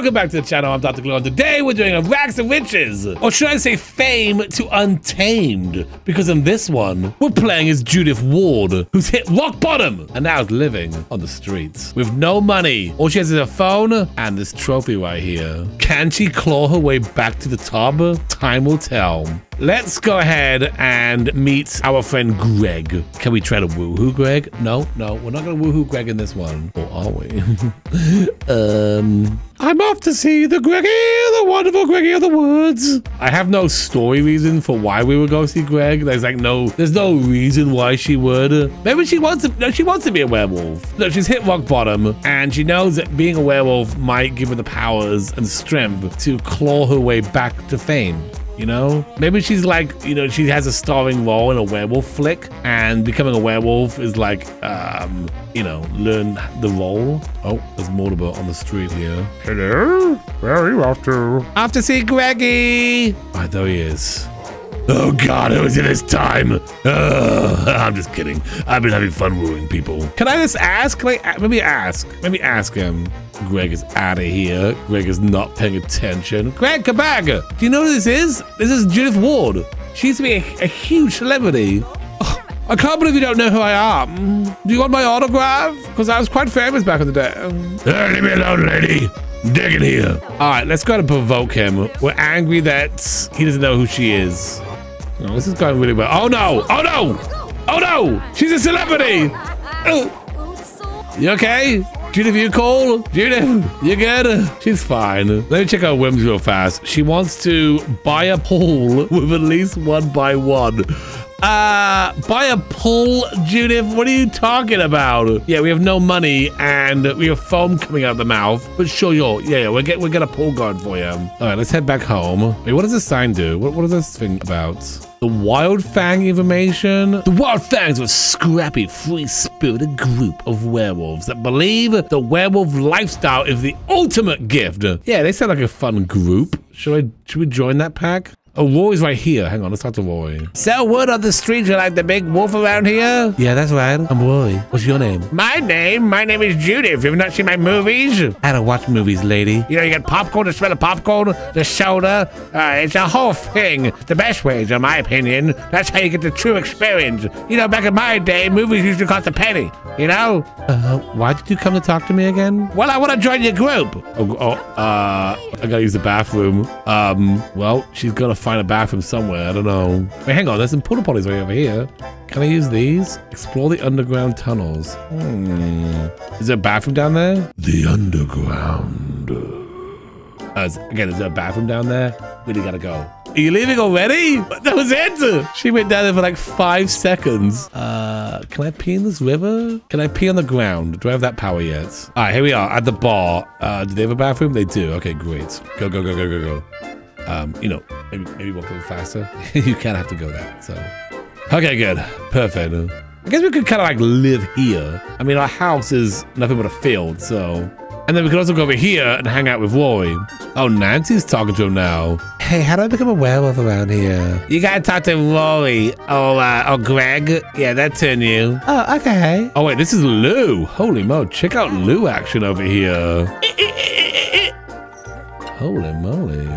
Welcome back to the channel. I'm Dr. Gluon. and Today we're doing a Rags to Riches, or should I say Fame to Untamed? Because in this one, we're playing as Judith Ward, who's hit rock bottom and now is living on the streets with no money. All she has is a phone and this trophy right here. Can she claw her way back to the top? Time will tell. Let's go ahead and meet our friend Greg. Can we try to woohoo Greg? No, no, we're not gonna woohoo Greg in this one. Or are we? um, I'm off to see the Greggy, the wonderful Greggy of the Woods. I have no story reason for why we would go see Greg. There's like no, there's no reason why she would. Maybe she wants to, no, she wants to be a werewolf. No, she's hit rock bottom and she knows that being a werewolf might give her the powers and strength to claw her way back to fame you know? Maybe she's like, you know, she has a starring role in a werewolf flick, and becoming a werewolf is like, um, you know, learn the role. Oh, there's Mortimer on the street here. Hello? Where are you off to? Off to see Greggy! Right, there he is. Oh god, who is it this time? Uh, I'm just kidding. I've been having fun wooing people. Can I just ask? Can I maybe ask? Maybe ask him. Greg is out of here. Greg is not paying attention. Greg, come back. Do you know who this is? This is Judith Ward. She used to be a, a huge celebrity. Oh, I can't believe you don't know who I am. Do you want my autograph? Because I was quite famous back in the day. Hey, leave me alone, lady. Dig in here. All right, let's go to provoke him. We're angry that he doesn't know who she is. Oh, this is going really well. Oh no! Oh no! Oh no! She's a celebrity! You okay? Judith, you cool? Judith, you good? She's fine. Let me check her whims real fast. She wants to buy a pool with at least one by one. Uh, buy a pool, Judith? What are you talking about? Yeah, we have no money and we have foam coming out of the mouth. But sure, you're, yeah, yeah, we'll get, we'll get a pool guard for you. All right, let's head back home. Wait, what does this sign do? What, what is this thing about? The Wild Fang information? The Wild Fangs are a scrappy, free-spirited group of werewolves that believe the werewolf lifestyle is the ultimate gift. Yeah, they sound like a fun group. Should I, should we join that pack? Oh, Rory's right here. Hang on, let's talk to Rory. Sell wood on the street. You're like the big wolf around here? Yeah, that's right. I'm Roy. What's your name? My name? My name is Judith. You've not seen my movies? I don't watch movies, lady. You know, you get popcorn, the smell of popcorn, the soda. Uh, it's a whole thing. The best ways, in my opinion. That's how you get the true experience. You know, back in my day, movies used to cost a penny. You know? Uh, why did you come to talk to me again? Well, I want to join your group. Oh, oh uh, I gotta use the bathroom. Um, well, she's gonna find a bathroom somewhere. I don't know. Wait, hang on. There's some porta potties right over here. Can I use these? Explore the underground tunnels. Hmm. Is there a bathroom down there? The underground. Uh, again, is there a bathroom down there? Really gotta go. Are you leaving already? That was it. She went down there for like five seconds. Uh, can I pee in this river? Can I pee on the ground? Do I have that power yet? All right, here we are at the bar. Uh, do they have a bathroom? They do. Okay, great. Go, go, go, go, go, go. Um, you know, maybe maybe walk a little faster. you kind of have to go there. So, okay, good, perfect. I guess we could kind of like live here. I mean, our house is nothing but a field, so. And then we could also go over here and hang out with Rory. Oh, Nancy's talking to him now. Hey, how do I become a werewolf around here? You gotta talk to Rory. Oh, uh, oh, Greg. Yeah, that's in you. Oh, okay. Oh, wait, this is Lou. Holy mo, check out Lou action over here. Holy moly.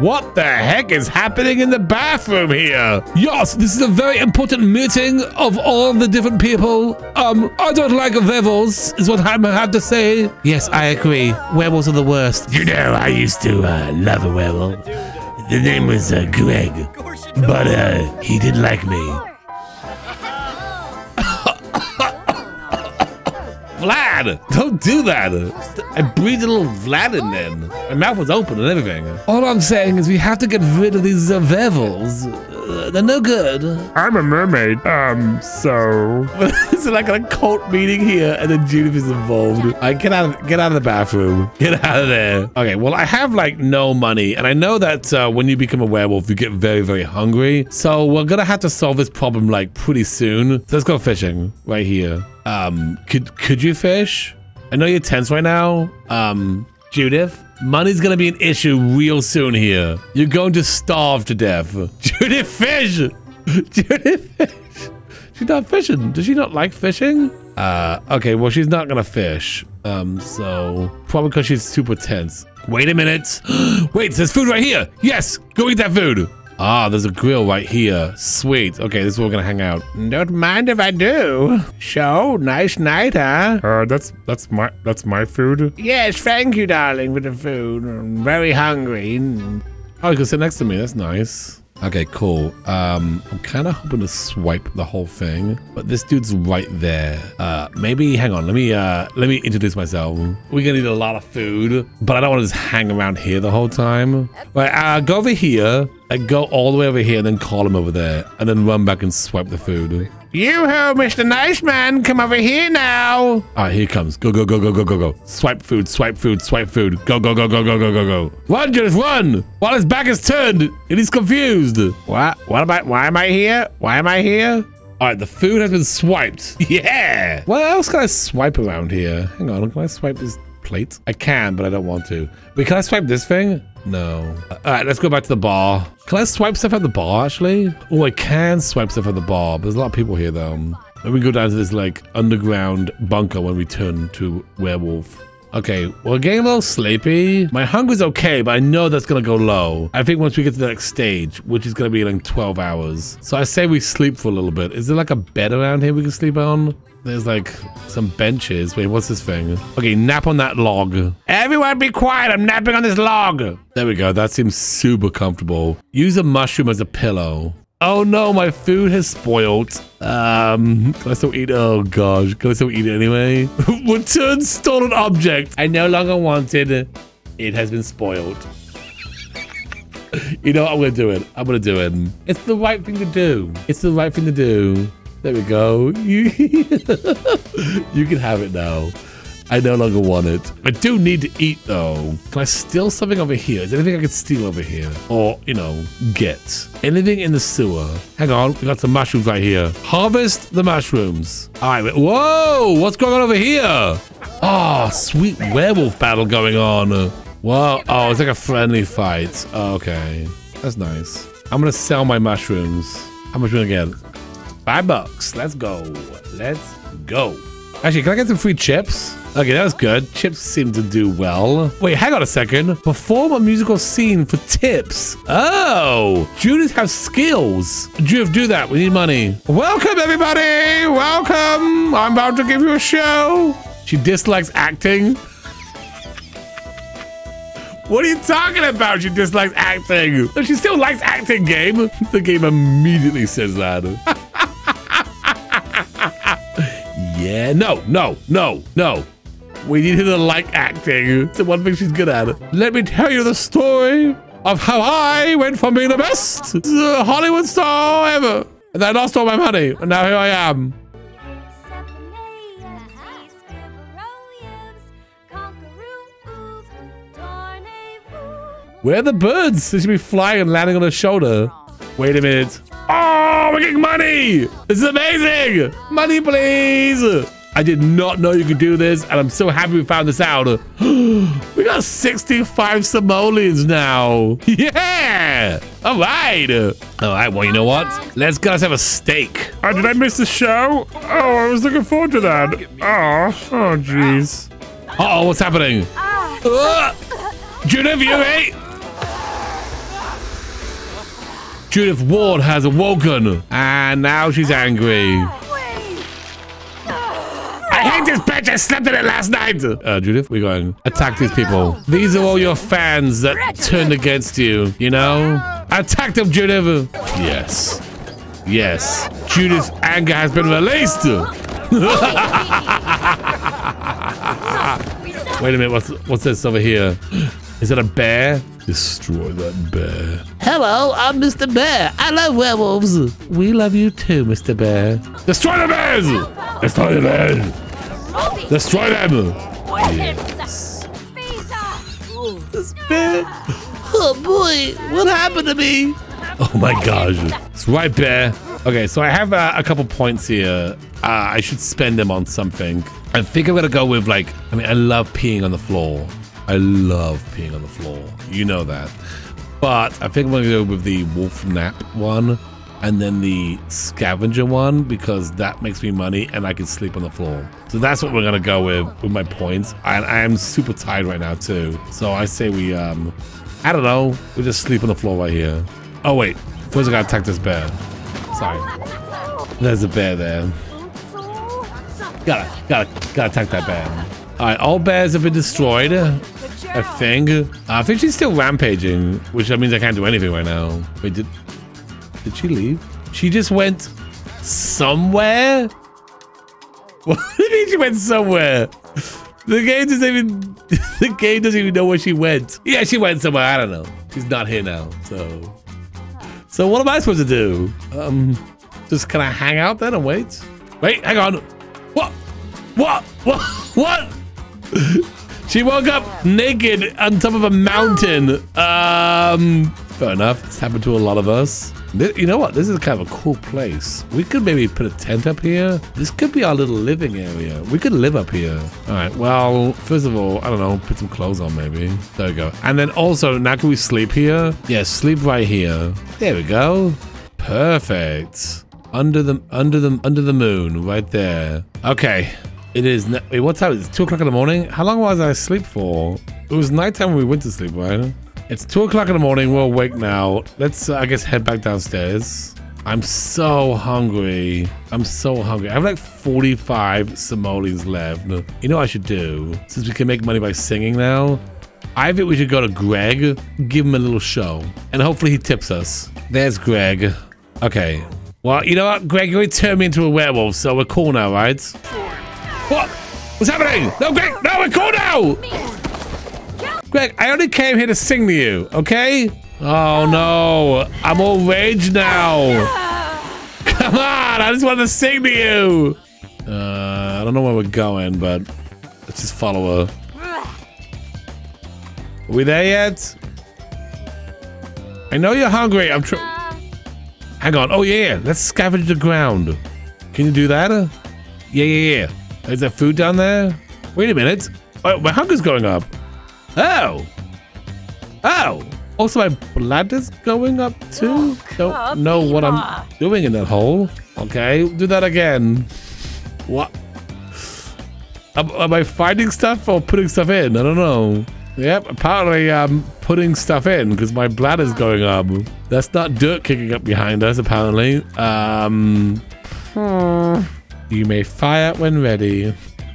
What the heck is happening in the bathroom here? Yes, this is a very important meeting of all the different people. Um, I don't like werewolves, is what I have to say. Yes, I agree. Werewolves are the worst. You know, I used to uh, love a werewolf. The name was uh, Greg, but uh, he didn't like me. Vlad, don't do that. I breathed a little Vlad in then. My mouth was open and everything. All I'm saying is we have to get rid of these uh, werewolves. Uh, they're no good. I'm a mermaid. Um, so. it's like a cult meeting here, and then Judith is involved. I get out, of, get out of the bathroom. Get out of there. Okay, well, I have like no money, and I know that uh, when you become a werewolf, you get very, very hungry. So we're gonna have to solve this problem like pretty soon. So let's go fishing right here. Um, could could you fish? I know you're tense right now. Um, Judith. Money's gonna be an issue real soon here. You're going to starve to death. Judith, fish! Judith, fish! She's not fishing. Does she not like fishing? Uh, okay, well, she's not gonna fish. Um, so probably because she's super tense. Wait a minute. Wait, there's food right here. Yes, go eat that food. Ah, there's a grill right here. Sweet. Okay, this is where we're gonna hang out. Don't mind if I do. So, nice night, huh? Uh, that's that's my that's my food. Yes, thank you, darling, for the food. I'm very hungry. Oh, you can sit next to me. That's nice. Okay, cool. Um, I'm kind of hoping to swipe the whole thing, but this dude's right there. Uh, maybe hang on. Let me uh, let me introduce myself. We're gonna need a lot of food, but I don't want to just hang around here the whole time. Right, uh, go over here and go all the way over here, and then call him over there, and then run back and swipe the food. You-ho, Mr. Nice Man, come over here now. All right, here he comes. Go, go, go, go, go, go, go. Swipe food, swipe food, swipe food. Go, go, go, go, go, go, go, go. Run, Judith, run! While his back is turned and he's confused. What? What about, why am I here? Why am I here? All right, the food has been swiped. Yeah! What else can I swipe around here? Hang on, can I swipe this plate? I can, but I don't want to. Wait, can I swipe this thing? No. All right, let's go back to the bar. Can I swipe stuff at the bar, actually? Oh, I can swipe stuff at the bar. There's a lot of people here, though. Let me go down to this, like, underground bunker when we turn to werewolf. Okay, we're getting a little sleepy. My hunger's okay, but I know that's gonna go low. I think once we get to the next stage, which is gonna be like 12 hours. So I say we sleep for a little bit. Is there like a bed around here we can sleep on? There's like some benches. Wait, what's this thing? Okay, nap on that log. Everyone be quiet. I'm napping on this log. There we go. That seems super comfortable. Use a mushroom as a pillow. Oh no, my food has spoiled. Um, can I still eat? Oh gosh, can I still eat it anyway? Return stolen object. I no longer wanted. It It has been spoiled. you know what? I'm gonna do it. I'm gonna do it. It's the right thing to do. It's the right thing to do. There we go. You, you can have it now. I no longer want it. I do need to eat though. Can I steal something over here? Is there anything I can steal over here? Or, you know, get? Anything in the sewer? Hang on, we got some mushrooms right here. Harvest the mushrooms. All right, whoa, what's going on over here? Oh, sweet werewolf battle going on. Whoa, oh, it's like a friendly fight. Okay, that's nice. I'm gonna sell my mushrooms. How much will I get? Five bucks. Let's go. Let's go. Actually, can I get some free chips? Okay, that was good. Chips seem to do well. Wait, hang on a second. Perform a musical scene for tips. Oh, Judith has skills. Judith, do that. We need money. Welcome, everybody. Welcome. I'm about to give you a show. She dislikes acting. What are you talking about? She dislikes acting. She still likes acting, game. The game immediately says that. yeah, no, no, no, no. We need her to like acting. It's the one thing she's good at. Let me tell you the story of how I went from being the best Hollywood star ever. And I lost all my money. And now here I am. Where are the birds? They should be flying and landing on her shoulder. Wait a minute. Oh, we're getting money. This is amazing. Money, please. I did not know you could do this, and I'm so happy we found this out. we got 65 simoleons now. Yeah. All right. All right, well, you know what? Let's go. Let's have a steak. Uh, did I miss the show? Oh, I was looking forward to that. Oh, oh, jeez. Uh-oh, what's happening? Uh, Judith, you ate? Judith Ward has awoken, and now she's angry. I hate this bitch. I slept in it last night. Uh, Judith, we're going. Attack these people. These are all your fans that turned against you, you know? Attack them, Judith. Yes. Yes. Judith's anger has been released. Wait a minute. What's, what's this over here? Is it a bear? Destroy that bear. Hello, I'm Mr. Bear. I love werewolves. We love you too, Mr. Bear. Destroy the bears! Destroy the bears! Destroy them! Yes. This bear. Oh boy, what happened to me? Oh my gosh. It's right, bear. Okay, so I have uh, a couple points here. Uh, I should spend them on something. I think I'm gonna go with like, I mean, I love peeing on the floor. I love peeing on the floor. You know that. But I think I'm gonna go with the wolf nap one. and then the scavenger one because that makes me money and I can sleep on the floor. So that's what we're gonna go with with my points. I, I am super tired right now too. So I say we um, I don't know, we just sleep on the floor right here. Oh wait, first I gotta attack this bear. Sorry, there's a bear there. Gotta gotta gotta attack that bear. All right, all bears have been destroyed. I think. Uh, I think she's still rampaging, which means I can't do anything right now. Wait, did did she leave? She just went somewhere? What do you mean she went somewhere? The game doesn't even the game doesn't even know where she went. Yeah, she went somewhere. I don't know. She's not here now. So So what am I supposed to do? Um just can I hang out then and wait? Wait, hang on. What? What? What? What? She woke up naked on top of a mountain. Um, fair enough. It's happened to a lot of us. You know what? This is kind of a cool place. We could maybe put a tent up here. This could be our little living area. We could live up here. All right. Well, first of all, I don't know. Put some clothes on, maybe. There we go. And then also, now can we sleep here? Yeah, sleep right here. There we go. Perfect. Under the under the under the moon, right there. Okay. It is. Wait, what time is it? Two o'clock in the morning. How long was I asleep for? It was nighttime when we went to sleep, right? It's two o'clock in the morning. We're awake now. Let's, uh, I guess, head back downstairs. I'm so hungry. I'm so hungry. I have like 45 simoleons left. You know what I should do? Since we can make money by singing now, I think we should go to Greg, give him a little show, and hopefully he tips us. There's Greg. Okay. Well, you know what, Greg, you already turned me into a werewolf, so we're cool now, right? What? What's happening? No, Greg! No, we're cool now! Greg, I only came here to sing to you, okay? Oh no, I'm all rage now. Come on, I just want to sing to you. Uh, I don't know where we're going, but let's just follow her. Are we there yet? I know you're hungry. I'm trying. Hang on. Oh yeah, let's scavenge the ground. Can you do that? Yeah, yeah, yeah. Is there food down there? Wait a minute. Oh, my hunger's going up. Oh. Oh. Also, my blood is going up too. Don't know what I'm doing in that hole. Okay, do that again. What? Am, am I finding stuff or putting stuff in? I don't know. Yep, apparently I'm putting stuff in because my bladder's going up. That's not dirt kicking up behind us, apparently. Um, hmm. You may fire when ready.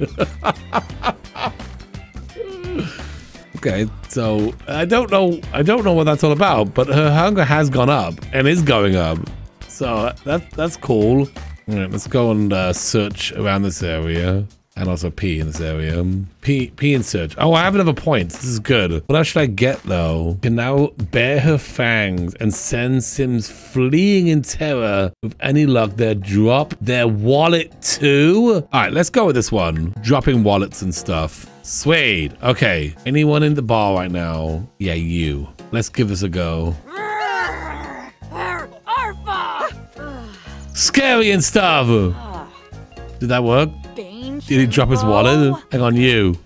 okay, so I don't know. I don't know what that's all about, but her hunger has gone up and is going up. So that that's cool. All right, let's go and uh, search around this area. And also P in this area. Um, P, P in search. Oh, I have another point. This is good. What else should I get, though? Can now bare her fangs and send Sims fleeing in terror. With any luck, they drop their wallet too? All right, let's go with this one. Dropping wallets and stuff. Sweet. Okay. Anyone in the bar right now? Yeah, you. Let's give this a go. Scary and stuff. Did that work? Did he drop his wallet? Hang on, you.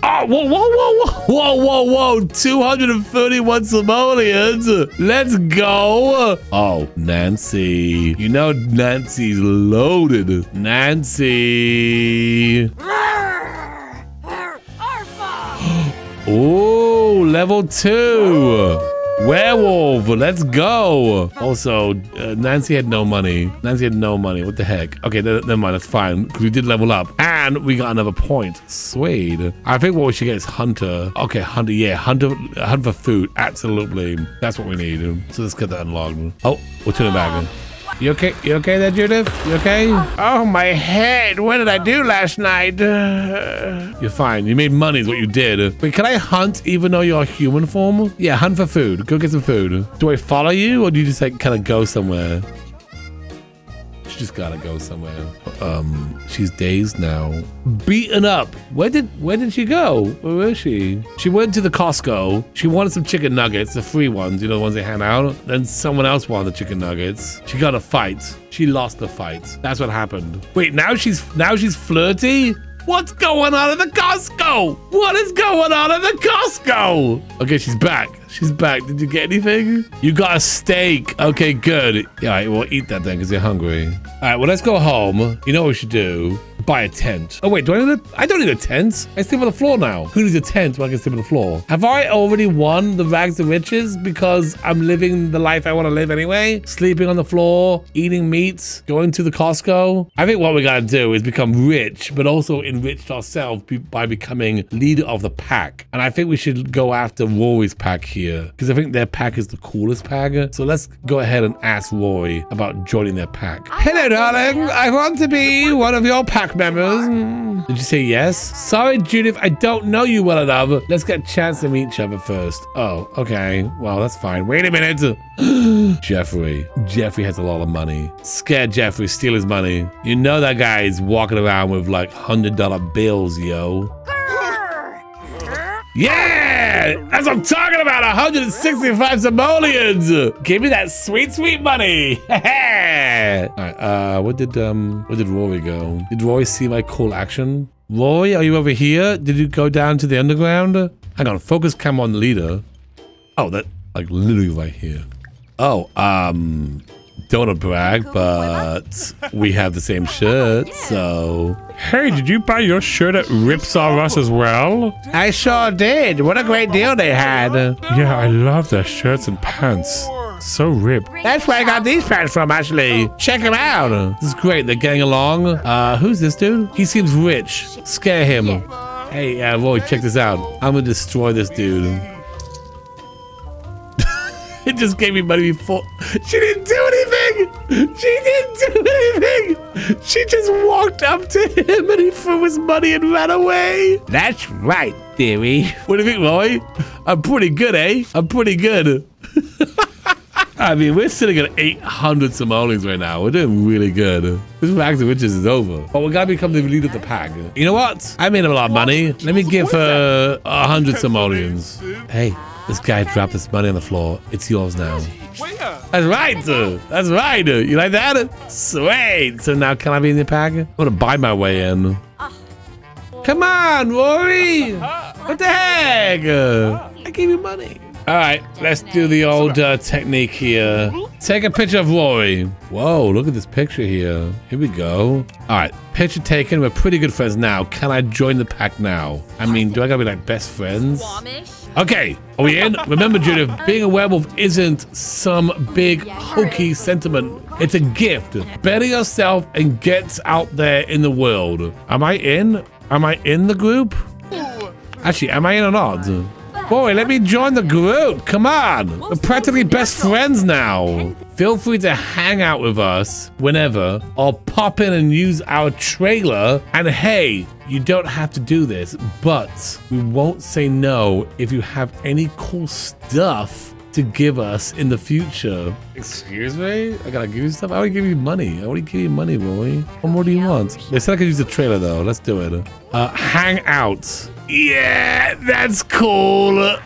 Oh, whoa, whoa, whoa, whoa, whoa, whoa, whoa. 231 simoleons. Let's go. Oh, Nancy. You know Nancy's loaded. Nancy. Oh, level two. Werewolf, let's go. Also, uh, Nancy had no money. Nancy had no money. What the heck? Okay, never mind. That's fine because we did level up and we got another point. Sweet. I think what we should get is Hunter. Okay, Hunter. Yeah, Hunter. Hunt for food. Absolutely. That's what we need. So let's get that unlocked. Oh, we're turning back. You okay? You okay there, Judith? You okay? Oh, my head. What did I do last night? Uh, you're fine. You made money is what you did. Wait, can I hunt even though you're human form? Yeah, hunt for food. Go get some food. Do I follow you or do you just like kind of go somewhere? She just gotta go somewhere. Um, she's dazed now. Beaten up. Where did where did she go? Where is she? She went to the Costco. She wanted some chicken nuggets, the free ones, you know the ones they hand out. Then someone else wanted the chicken nuggets. She got a fight. She lost the fight. That's what happened. Wait, now she's now she's flirty? What's going on at the Costco? What is going on at the Costco? Okay, she's back. She's back. Did you get anything? You got a steak. Okay, good. All right, well, eat that then because you're hungry. All right, well, let's go home. You know what we should do? Buy a tent. Oh, wait, do I need a... I don't need a tent. I sleep on the floor now. Who needs a tent when I can sleep on the floor? Have I already won the rags to riches because I'm living the life I want to live anyway? Sleeping on the floor, eating meat, going to the Costco. I think what we got to do is become rich, but also enriched ourselves by becoming leader of the pack. And I think we should go after Rory's pack here because I think their pack is the coolest pack. So let's go ahead and ask Rory about joining their pack. Hello, darling. I want to be one of your pack members. Did you say yes? Sorry, Judith. I don't know you well enough. Let's get a chance to meet each other first. Oh, okay. Well, that's fine. Wait a minute. Jeffrey. Jeffrey has a lot of money. Scare Jeffrey, steal his money. You know that guy is walking around with like $100 bills, yo. Yeah! That's what I'm talking about! 165 simoleons! Give me that sweet, sweet money! Alright, uh, what did, um, where did Rory go? Did Rory see my cool action? Rory, are you over here? Did you go down to the underground? Hang on, focus cam on the leader. Oh, that, like, literally right here. Oh, um, don't want to brag, but we have the same shirt, so... Hey, did you buy your shirt at Rips R Us as well? I sure did. What a great deal they had. Yeah, I love their shirts and pants. So ripped. That's where I got these pants from, actually. Check them out. This is great. They're getting along. Uh, who's this dude? He seems rich. Scare him. Hey, uh, Rory, check this out. I'm gonna destroy this dude. It just gave me money before. She didn't do anything. She didn't do anything. She just walked up to him and he threw his money and ran away. That's right, Theory. What do you think, Rory? I'm pretty good, eh? I'm pretty good. I mean, we're sitting at 800 simoleons right now. We're doing really good. This Rags of Riches is over. But we gotta become the leader of the pack. You know what? I made a lot of money. Let me give her a 100 simoleons. Hey, this guy dropped his money on the floor. It's yours now. That's right. dude. That's right. dude. You like that? Sweet. So now can I be in the pack? I'm gonna buy my way in. Come on, Rory. What the heck? I gave you money. All right, let's do the old uh, technique here. Take a picture of Rory. Whoa, look at this picture here. Here we go. All right, picture taken. We're pretty good friends now. Can I join the pack now? I mean, do I gotta be like best friends? Okay, are we in? Remember, Judith, being a werewolf isn't some big hokey sentiment. It's a gift. Better yourself and get out there in the world. Am I in? Am I in the group? Actually, am I in or not? Boy, let me join the group. Come on. We're practically best friends now. Feel free to hang out with us whenever or pop in and use our trailer. And hey, you don't have to do this, but we won't say no if you have any cool stuff to give us in the future. Excuse me? I gotta give you stuff? I already give you money. I already give you money, Rory. What more do you want? They said I could use the trailer though. Let's do it. Uh, hang out. Yeah, that's cool.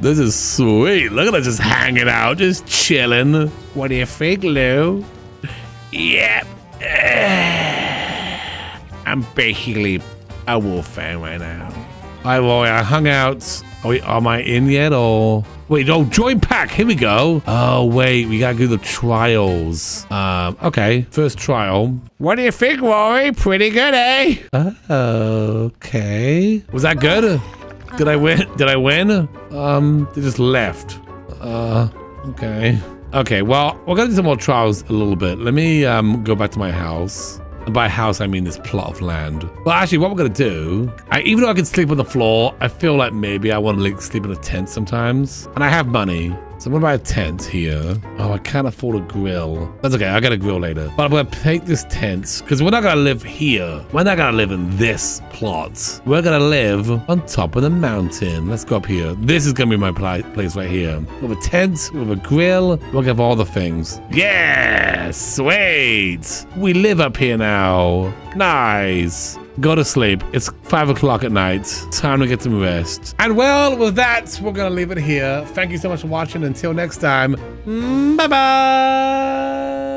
this is sweet. Look at us just hanging out, just chilling. What do you think, Lou? Yep. I'm basically a wolf fan right now. Hi, Rory. I hung out. We, am I in yet or? Wait, oh, join pack. Here we go. Oh, wait. We gotta do the trials. Um, okay. First trial. What do you think, Rory? Pretty good, eh? okay. Was that good? Did I win? Did I win? Um, they just left. Uh, okay. Okay, well, we're gonna do some more trials a little bit. Let me um go back to my house. And by house, I mean this plot of land. Well, actually, what we're gonna do, I, even though I can sleep on the floor, I feel like maybe I want to like sleep in a tent sometimes. And I have money, so I'm gonna buy a tent here. Oh, I can't afford a grill. That's okay, I got a grill later. But I'm gonna take this tent, because we're not gonna live here. We're not gonna live in this plot. We're gonna live on top of the mountain. Let's go up here. This is gonna be my pla place right here. Have a tent, have a grill, we'll have all the things. Yeah, sweet. We live up here now. Nice. Go to sleep. It's five o'clock at night. Time to get some rest. And well, with that, we're gonna leave it here. Thank you so much for watching. Until next time, mm, bye bye.